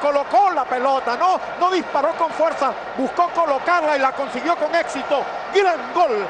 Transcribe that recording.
colocó la pelota, no, no disparó con fuerza, buscó colocarla y la consiguió con éxito. Gran gol